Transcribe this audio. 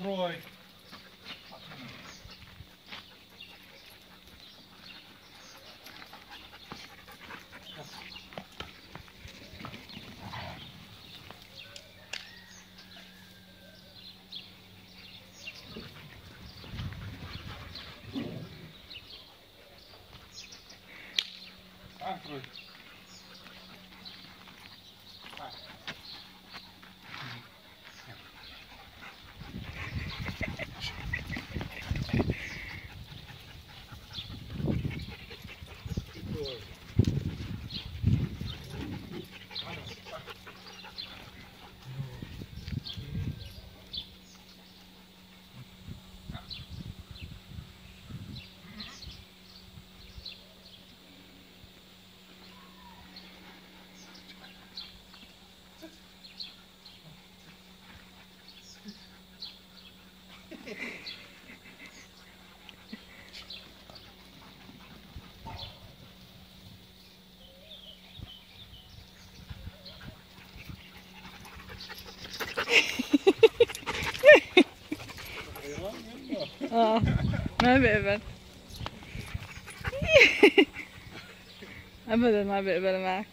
Открой. Открой. Oh, den här bebisen. Jag behöver den Max.